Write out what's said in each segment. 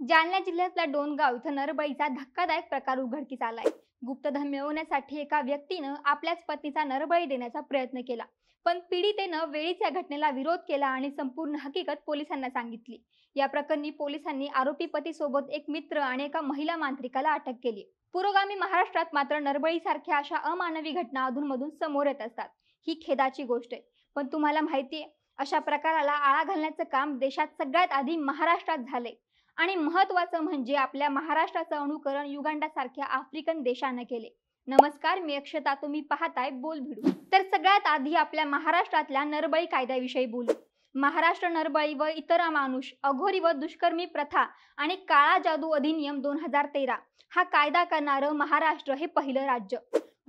जालना जिल्ह्यातल्या डोनगाव इथं नरबळीचा धक्कादायक प्रकार उघडकीस आलाय. गुप्तधन मिळवण्यासाठी एका व्यक्तीनं आपल्याच पत्नीचा नरबळी देण्याचा प्रयत्न केला. पण पीडितेनं वेळीच या घटनेला विरोध केला आणि संपूर्ण हकीकत पोलिसांना सांगितली. या प्रकरणी पोलिसांनी आरोपी पतीसोबत एक मित्र आणि एका महिला मांत्रिकाला अटक केली. पुरोगामी महाराष्ट्रात मात्र नरबळीसारख्या अशा अमानवी घटना अधूनमधून समोर येत असतात. ही खेदाची गोष्ट आहे. पण तुम्हाला माहितीये अशा प्रकाराला आळा घालण्याचं काम देशात सगळ्यात आधी महाराष्ट्रात झाले आणि महत्वाचं म्हणजे आपल्या महाराष्ट्राचं अनुकरण युगांडासारख्या आफ्रिकन देशानं केले. नमस्कार मी अक्षता. तुम्ही पाहताय बोल भिडू. तर सगळ्यात आधी आपल्या महाराष्ट्रातल्या नरबळी कायद्याविषयी बोलू. महाराष्ट्र नरबळी व इतर अमानुष अघोरी व दुष्कर्मी प्रथा आणि काळा जादू अधिनियम दोन हजार तेरा हा कायदा करणारं महाराष्ट्र हे पहिलं राज्य.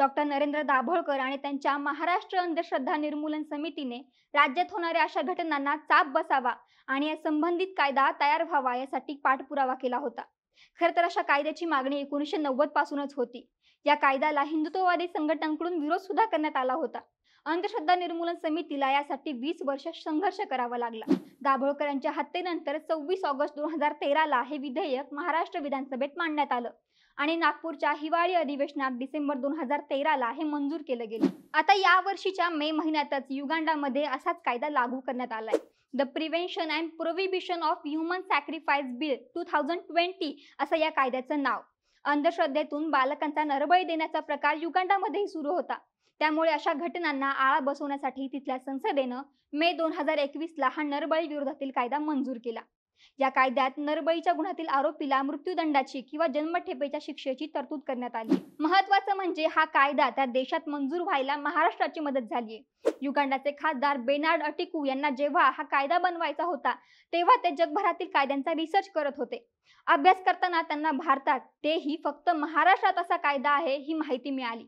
डॉक्टर नरेंद्र दाभोळकर आणि त्यांच्या महाराष्ट्र अंधश्रद्धा निर्मूलन समितीने राज्यात होणाऱ्या अशा घटनांना चाप बसावा आणि या संबंधित कायदा तयार व्हावा यासाठी पाठपुरावा केला होता. खरं तर अशा कायद्याची मागणी एकोणीसशे नव्वद पासूनच होती. या कायद्याला हिंदुत्ववादी संघटनांकडून विरोध सुद्धा करण्यात आला होता. अंधश्रद्धा निर्मूलन समितीला यासाठी वीस वर्ष संघर्ष करावा लागला. दाभोळकर यांच्या हत्येनंतर सव्वीस ऑगस्ट दोन हजार तेराला हे विधेयक महाराष्ट्र विधानसभेत मांडण्यात आलं. आणि नागपूरच्या हिवाळी अधिवेशनात डिसेंबर दोन हजार तेराला हे मंजूर केलं गेलं. आता या वर्षीच्या मे महिन्यातच युगांडामध्ये असाच कायदा लागू करण्यात आलाय. The prevention and prohibition of human sacrifice bill two thousand twenty असं या कायद्याचं नाव. अंधश्रद्धेतून बालकांचा नरबळी देण्याचा प्रकार युगांडामध्येही सुरू होता. त्यामुळे अशा घटनांना आळा बसवण्यासाठी तिथल्या संसदेनं मे दोन हजार एकवीस ला हा नरबळी विरोधातील कायदा मंजूर केला. या कायद्यात नरबळीच्या गुन्ह्यातील आरोपीला मृत्यूदंडाची किंवा जन्मठेपेच्या शिक्षेची तरतूद करण्यात आली. महत्वाचं म्हणजे हा कायदा त्या देशात मंजूर व्हायला महाराष्ट्राची मदत झालीये. युगांडाचे खासदार बेनार्ड अटिकू यांना जेव्हा हा कायदा बनवायचा होता तेव्हा ते जगभरातील कायद्यांचा रिसर्च करत होते. अभ्यास करताना त्यांना भारतात तेही फक्त महाराष्ट्रात असा कायदा आहे ही माहिती मिळाली.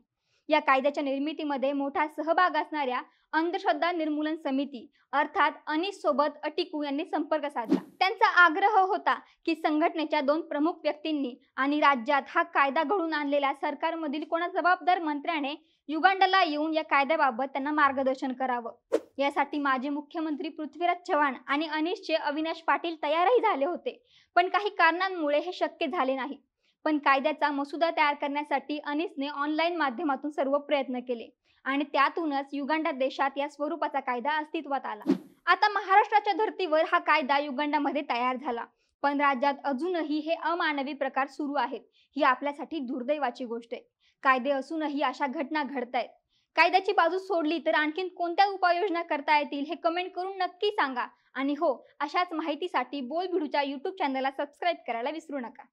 या कायद्याच्या निर्मितीमध्ये मोठा सहभाग असणाऱ्या अंधश्रद्धा निर्मूलन समिती अर्थात अनिस सोबत अटिकू यांनी संपर्क साधला. त्यांचा आग्रह होता की संघटनेच्या दोन प्रमुख व्यक्तींनी आणि राज्यात हा कायदा घडून आणलेल्या सरकारमधील कोणा जबाबदार मंत्र्याने युगांडाला येऊन या कायद्याबाबत त्यांना मार्गदर्शन करावं. यासाठी माजी मुख्यमंत्री पृथ्वीराज चव्हाण आणि अनिशचे अविनाश पाटील तयारही झाले होते. पण काही कारणांमुळे हे शक्य झाले नाही. पण कायद्याचा मसुदा तयार करण्यासाठी अनिसने ऑनलाईन माध्यमातून सर्व प्रयत्न केले आणि त्यातूनच युगांडा देशात या स्वरूपाचा कायदा अस्तित्वात आला. आता महाराष्ट्राच्या धर्तीवर हा कायदा युगांडामध्ये तयार झाला. पण राज्यात अजूनही हे अमानवी प्रकार सुरू आहेत ही आपल्यासाठी दुर्दैवाची गोष्ट आहे. कायदे असूनही अशा घटना घडतायत. कायद्याची बाजू सोडली तर आणखीन कोणत्या उपाययोजना करता येतील हे कमेंट करून नक्की सांगा. आणि हो अशाच माहितीसाठी बोल भिडूच्या युट्यूब चॅनलला सबस्क्राईब करायला विसरू नका.